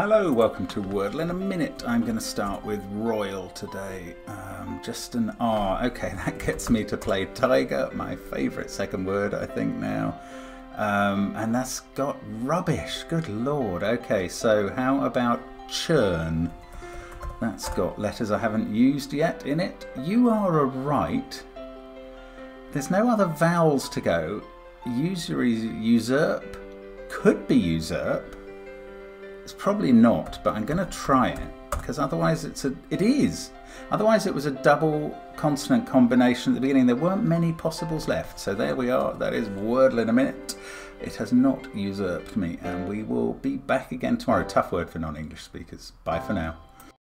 Hello, welcome to Wordle in a Minute. I'm going to start with Royal today. Um, just an R. Okay, that gets me to play Tiger, my favourite second word, I think, now. Um, and that's got rubbish. Good lord. Okay, so how about churn? That's got letters I haven't used yet in it. You are a right. There's no other vowels to go. Usury, usurp. Could be usurp it's probably not, but I'm going to try it because otherwise it's a it is. Otherwise it was a double consonant combination at the beginning. There weren't many possibles left. So there we are. That is Wordle in a minute. It has not usurped me and we will be back again tomorrow. Tough word for non-English speakers. Bye for now.